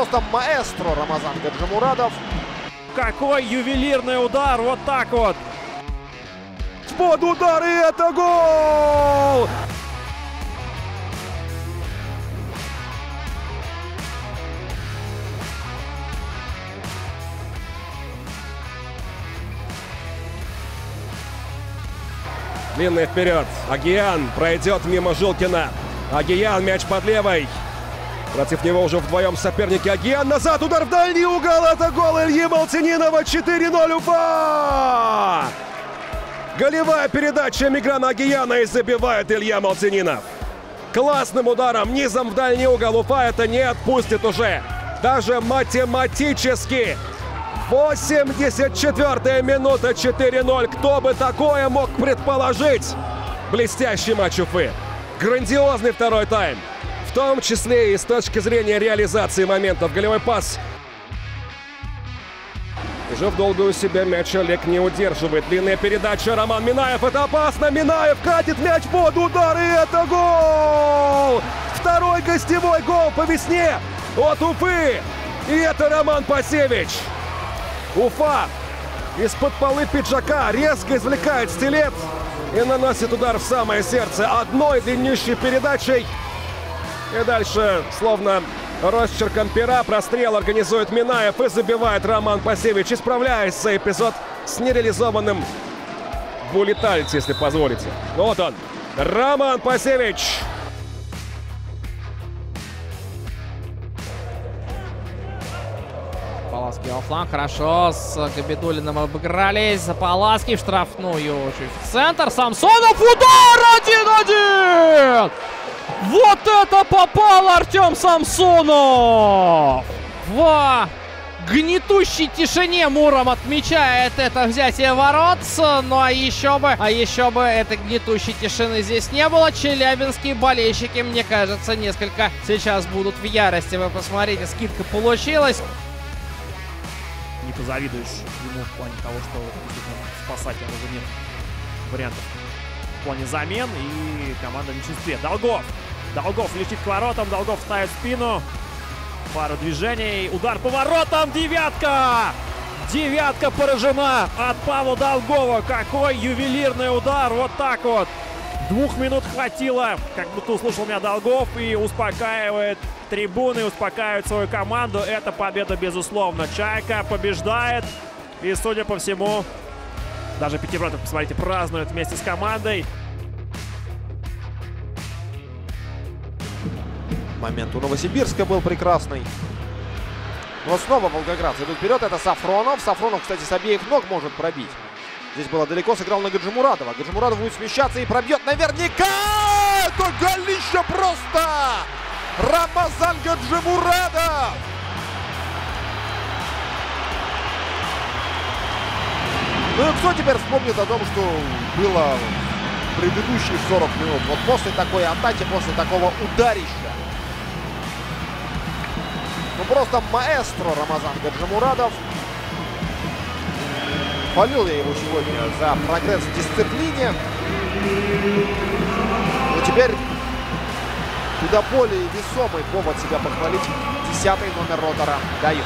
просто маэстро Рамазан Гаджимурадов. Какой ювелирный удар, вот так вот. Под удар, и это гол! Длинный вперед. Агиян пройдет мимо Жилкина. Агиян, мяч под левой. Против него уже вдвоем соперники. Агиян назад, удар в дальний угол. Это гол Ильи Малтининова. 4-0 Уфа! Голевая передача Миграна Агияна и забивает Илья Малтининов. Классным ударом низом в дальний угол Уфа это не отпустит уже. Даже математически. 84 минута 4-0. Кто бы такое мог предположить? Блестящий матч Уфы. Грандиозный второй тайм. В том числе и с точки зрения реализации моментов. Голевой пас. Уже в долгую себя мяч Олег не удерживает. Длинная передача. Роман Минаев. Это опасно. Минаев катит мяч под удар. И это гол! Второй гостевой гол по весне от Уфы. И это Роман Пасевич. Уфа из-под полы пиджака резко извлекает стилет и наносит удар в самое сердце одной длиннющей передачей. И дальше, словно росчерком пера, прострел организует Минаев и забивает Роман Пасевич, исправляется эпизод с нереализованным булетальти, если позволите. Вот он, Роман Пасевич. Паласки во фланг. Хорошо. С Габидулиным обыгрались. Паласки в штрафную. Чуть в центр. Самсонов. Удар! 1-1! Вот это попал Артем Самсонов! В гнетущей тишине Муром отмечает это взятие ворот. Ну а еще бы, а еще бы этой гнетущей тишины здесь не было. Челябинские болельщики, мне кажется, несколько сейчас будут в ярости. Вы посмотрите, скидка получилась не позавидуешь ему в плане того, что спасателя уже нет вариантов в плане замен. И команда в меньшинстве. Долгов. Долгов летит к воротам. Долгов ставит спину. Пару движений. Удар по воротам. Девятка! Девятка поражена от Павла Долгова. Какой ювелирный удар. Вот так вот. Двух минут хватило, как будто услышал меня Долгов и успокаивает трибуны, успокаивает свою команду. Это победа, безусловно. Чайка побеждает. И, судя по всему, даже Пятибратов, посмотрите, празднует вместе с командой. Момент у Новосибирска был прекрасный. Но снова волгоградцы идут вперед. Это Сафронов. Сафронов, кстати, с обеих ног может пробить. Здесь было далеко, сыграл на Гаджимурадова. Гаджимурадов будет смещаться и пробьет наверняка! Это голище просто! Рамазан Гаджимурадов! Ну и кто теперь вспомнит о том, что было предыдущие 40 минут? Вот после такой атаки, после такого ударища. Ну просто маэстро Рамазан Гаджимурадов. Хвалил я его сегодня за прогресс в дисциплине. Но теперь куда более весомый повод себя похвалить. Десятый номер ротора дает.